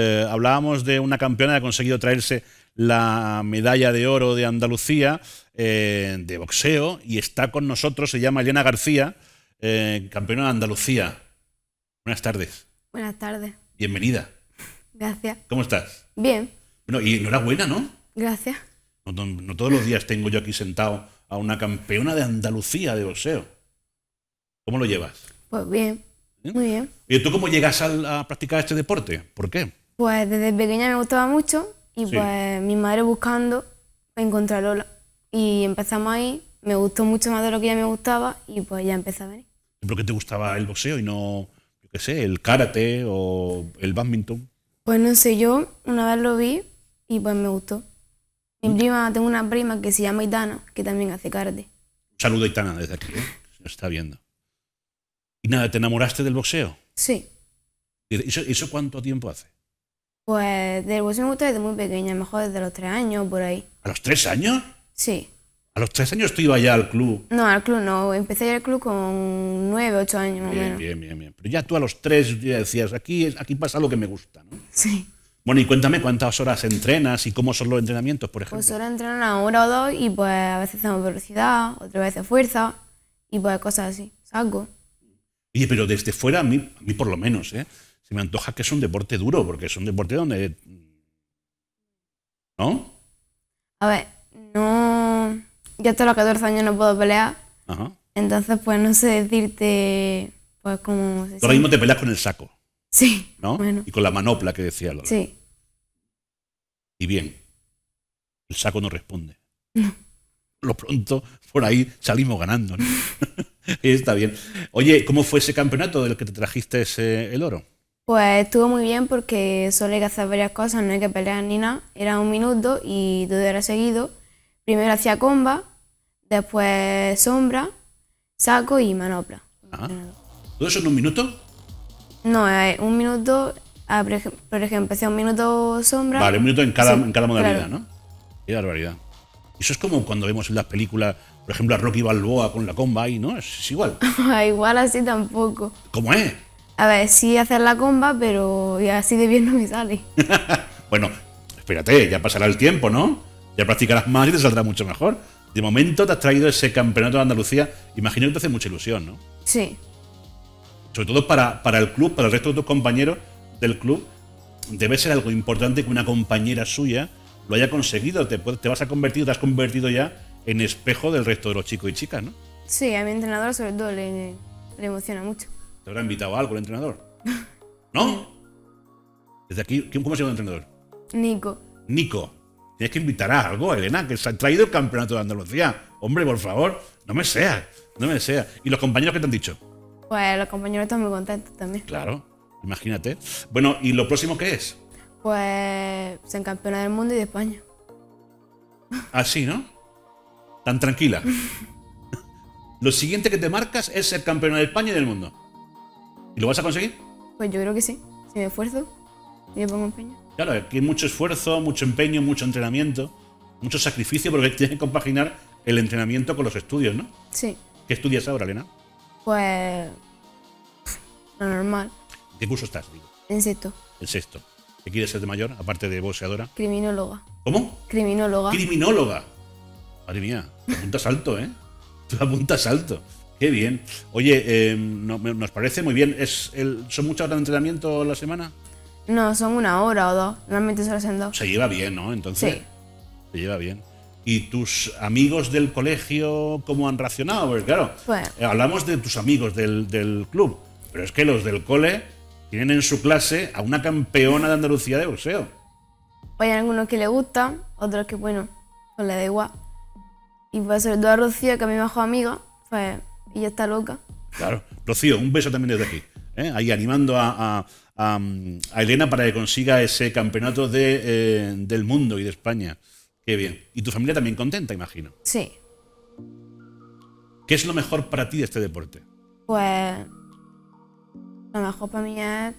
Eh, hablábamos de una campeona que ha conseguido traerse la medalla de oro de Andalucía eh, de boxeo y está con nosotros, se llama Elena García, eh, campeona de Andalucía. Buenas tardes. Buenas tardes. Bienvenida. Gracias. ¿Cómo estás? Bien. Bueno, y enhorabuena, ¿no? Gracias. No, no- no todos los días tengo yo aquí sentado a una campeona de Andalucía de boxeo. ¿Cómo lo llevas? Pues bien. ¿Eh? Muy bien. ¿Y tú cómo llegas a, practicar este deporte? ¿Por qué? Pues desde pequeña me gustaba mucho y Sí. pues mi madre buscando encontré a Lola. Y empezamos ahí, me gustó mucho más de lo que ya me gustaba y pues ya empecé a venir. ¿Por qué te gustaba el boxeo y no, yo qué sé, el karate o el badminton? Pues no sé, yo una vez lo vi y pues me gustó. Mi ¿Mm? prima, tengo una prima que se llama Itana, que también hace karate. Un saludo a Itana desde aquí, ¿eh? Se está viendo. Y nada, ¿te enamoraste del boxeo? Sí. ¿Y ¿Eso, eso cuánto tiempo hace? Pues del boxeo me gusta desde muy pequeña, mejor desde los tres años, por ahí. ¿A los tres años? Sí. A los tres años tú ibas ya al club. No, al club no. Empecé a ir al club con nueve, ocho años más o Bien, menos. bien, bien, bien. Pero ya tú a los tres ya decías, aquí, aquí pasa lo que me gusta, ¿no? Sí. Bueno, y cuéntame cuántas horas entrenas y cómo son los entrenamientos, por ejemplo. Pues ahora entreno una hora o dos y pues a veces hacemos velocidad, otras veces fuerza y pues cosas así. Saco. Oye, pero desde fuera, a mí, a mí por lo menos, ¿eh? Se me antoja que es un deporte duro, porque es un deporte donde... ¿No? A ver, no. Yo hasta los 14 años no puedo pelear, Ajá. entonces pues no sé decirte pues cómo se Tú ahora mismo te peleas con el saco, Sí. ¿no? Bueno. Y con la manopla que decía Lola. Sí. Y bien, el saco no responde. Lo pronto, por ahí salimos ganando. ¿no? Está bien. Oye, ¿cómo fue ese campeonato del que te trajiste ese, el oro? Pues estuvo muy bien porque solo hay que hacer varias cosas, no hay que pelear ni nada. Era un minuto y todo era seguido. Primero hacía comba, después sombra, saco y manopla. Ajá. ¿Todo eso en un minuto? No, eh, un minuto, ah, por ej- por ejemplo, hacía un minuto sombra. Vale, un minuto en cada, Sí, en cada modalidad, claro. ¿no? Qué barbaridad. Eso es como cuando vemos en las películas, por ejemplo, a Rocky Balboa con la comba ahí, ¿no? Es, es igual. Igual así tampoco. ¿Cómo es? A ver, sí hacer la comba, pero y así de bien no me sale. Bueno, espérate, ya pasará el tiempo, ¿no? Ya practicarás más y te saldrá mucho mejor. De momento te has traído ese campeonato de Andalucía. Imagino que te hace mucha ilusión, ¿no? Sí, Sobre todo para, para el club, para el resto de tus compañeros del club, debe ser algo importante que una compañera suya lo haya conseguido. Te, te vas a convertir, te has convertido ya en espejo del resto de los chicos y chicas, ¿no? sí, a mi entrenador sobre todo le, le emociona mucho. ¿Te habrá invitado a algo el entrenador? ¿No? Desde aquí, ¿quién- ¿cómo se llama el entrenador? Nico, Nico, tienes que invitar a algo, Elena, que se ha traído el campeonato de Andalucía. Hombre, por favor, no me seas, no me seas. ¿Y los compañeros qué te han dicho? pues los compañeros están muy contentos también. Claro, imagínate. Bueno, ¿y lo próximo qué es? Pues ser campeona del mundo y de España. Así, ¿no? Tan tranquila. lo siguiente que te marcas es ser campeona de España y del mundo. ¿Y lo vas a conseguir? Pues yo creo que sí. Si me esfuerzo y me pongo empeño. Claro, aquí hay mucho esfuerzo, mucho empeño, mucho entrenamiento, mucho sacrificio, porque tienes que compaginar el entrenamiento con los estudios, ¿no? Sí, ¿Qué estudias ahora, Elena? pues lo normal. ¿Qué curso estás? Digo, En sexto, el sexto. ¿Qué quieres ser de mayor, aparte de boxeadora? criminóloga. ¿Cómo? Criminóloga. Criminóloga. Madre mía, te apuntas alto, ¿eh? Te apuntas alto. Qué bien. Oye, eh, no- me- nos parece muy bien. ¿Es el, ¿Son muchas horas de entrenamiento a la semana? No, son una hora o dos. Normalmente solo son dos. Se lleva bien, ¿no? Entonces, Sí. se lleva bien. ¿Y tus amigos del colegio cómo han reaccionado? Porque claro, Pues- eh, hablamos de tus amigos del, del club, pero es que los del cole tienen en su clase a una campeona de Andalucía de boxeo. Hay algunos que le gustan, otros que, bueno, pues le da igual. Y pues sobre todo a Rocío, que es mi mejor amiga, pues ella está loca. Claro. Rocío, un beso también desde aquí. ¿eh? Ahí animando a, a- a, a Elena para que consiga ese campeonato de, eh, del mundo y de España. Qué bien. Y tu familia también contenta, imagino. Sí, ¿Qué es lo mejor para ti de este deporte? pues lo mejor para mí es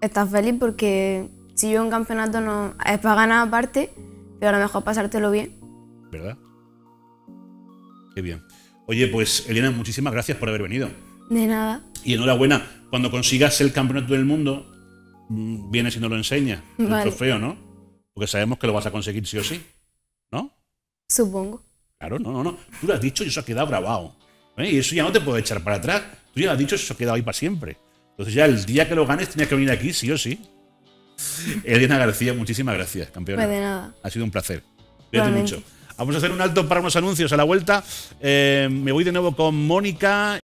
estar feliz porque si yo un campeonato no es para ganar aparte, pero a lo mejor pasártelo bien. ¿Verdad? Qué bien. Oye, pues Elena, muchísimas gracias por haber venido. De nada. Y enhorabuena, cuando consigas el campeonato del mundo, mm, vienes y no lo enseñas, el Vale. trofeo, ¿no? Porque sabemos que lo vas a conseguir sí o sí, ¿no? Supongo. Claro, no, no, no. Tú lo has dicho y eso ha quedado grabado. ¿eh? Y eso ya no te puede echar para atrás. Tú ya lo has dicho y eso ha quedado ahí para siempre. Entonces ya el día que lo ganes tienes que venir aquí sí o sí. Elena García, muchísimas gracias, campeona. Pues de nada. Ha sido un placer. Cuídate mucho. Vamos a hacer un alto para unos anuncios a la vuelta. Eh, me voy de nuevo con Mónica